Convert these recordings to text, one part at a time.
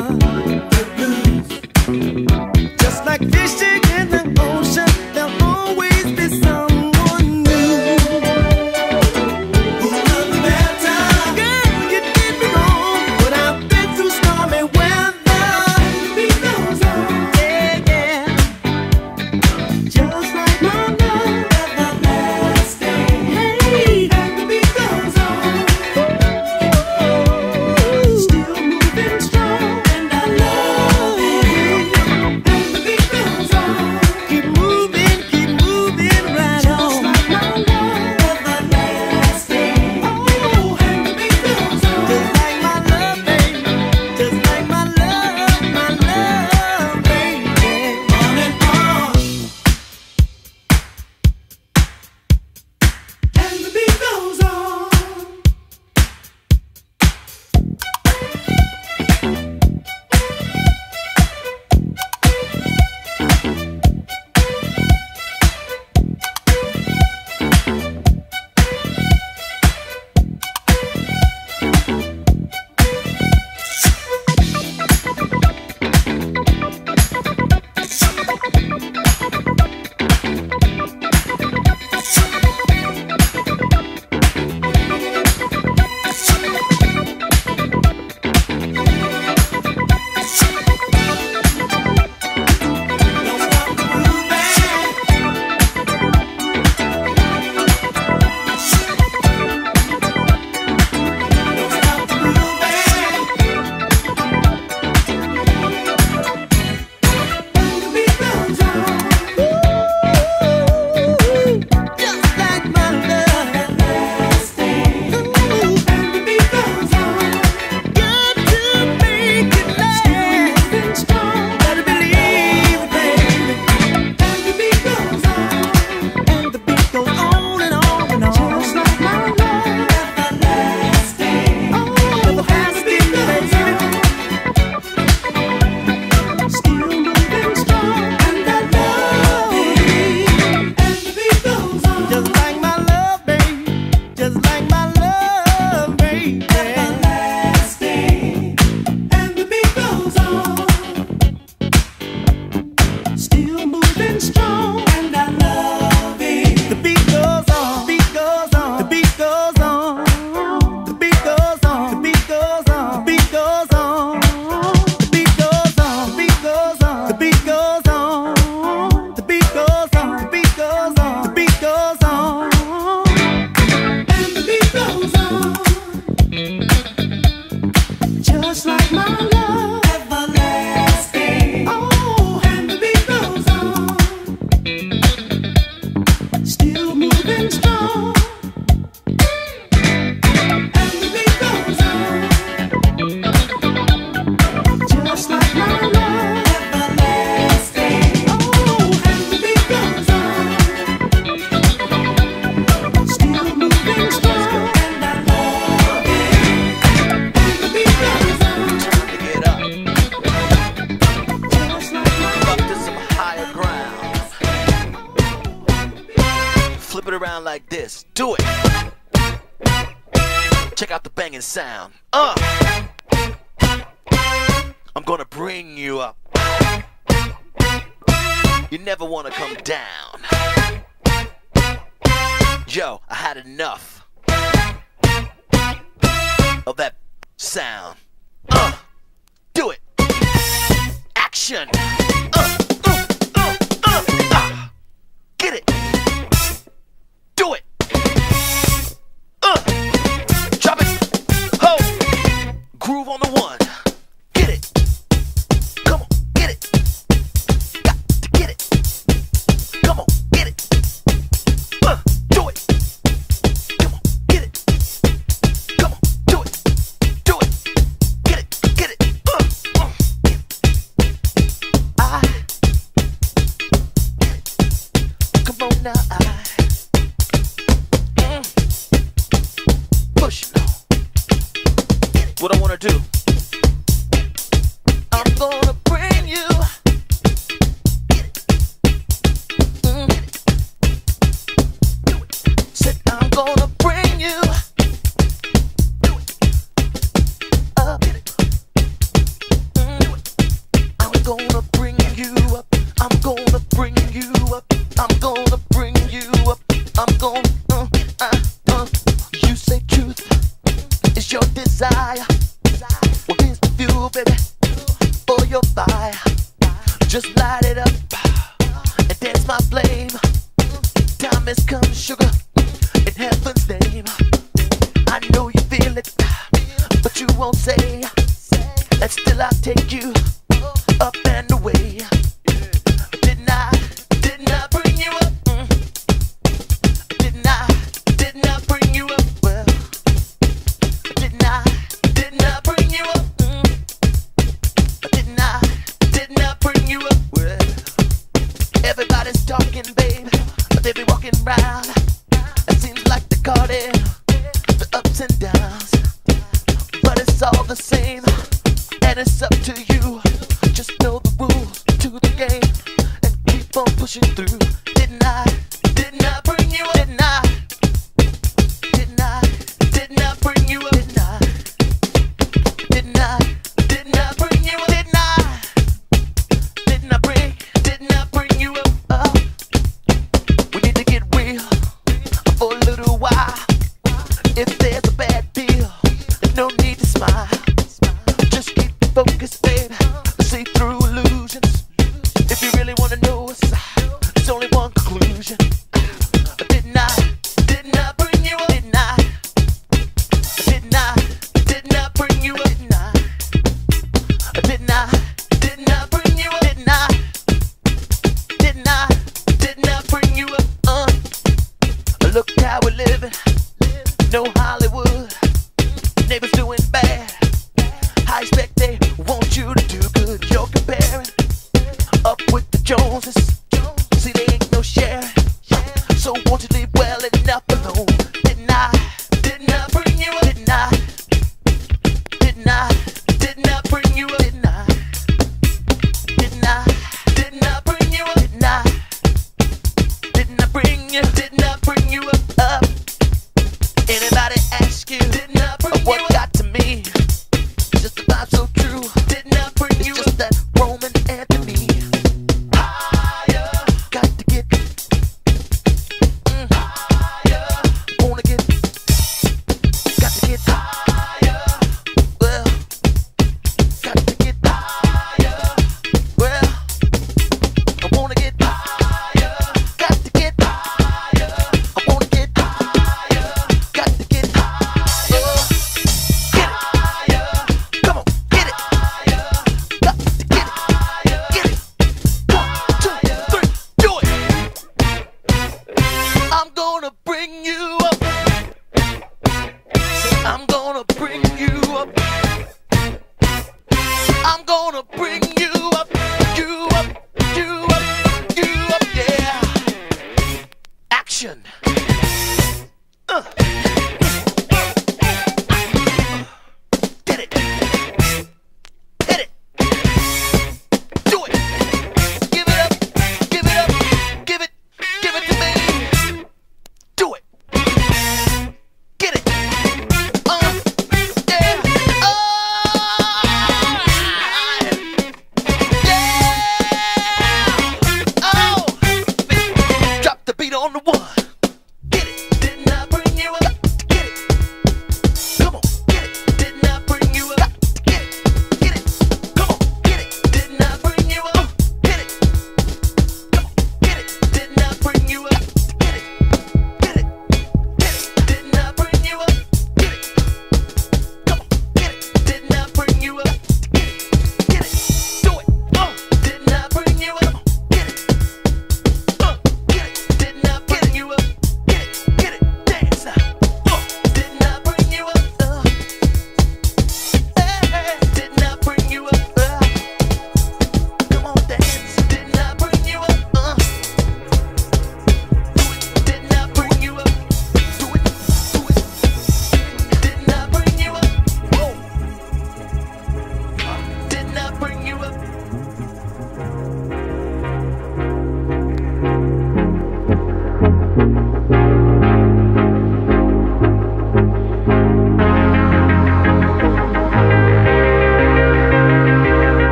love. Yo, I had enough of that sound. Uh, do it. Action. Uh.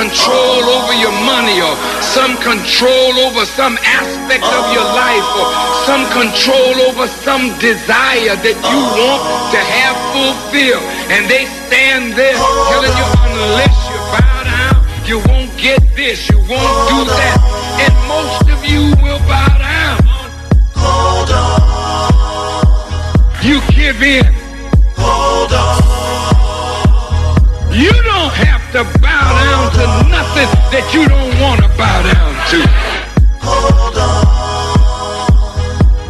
control over your money or some control over some aspect of your life or some control over some desire that you want to have fulfilled. And they stand there telling you, unless you bow down, you won't get this, you won't do that. And most of you will bow down. You give in. to bow down to nothing that you don't want to bow down to. Hold on.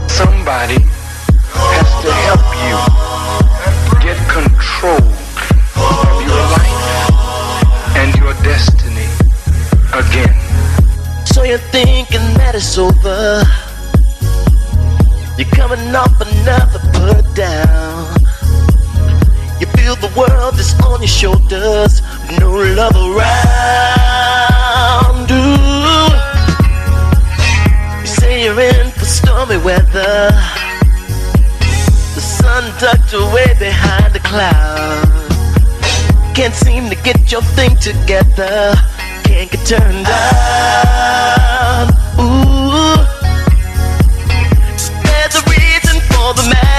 Somebody has to help you get control of your life and your destiny again. So you're thinking that it's over. You're coming off another put down. You feel the world is on your shoulders your love around. Ooh. You say you're in for stormy weather. The sun tucked away behind the clouds. Can't seem to get your thing together. Can't get turned on. Ooh. There's a reason for the matter.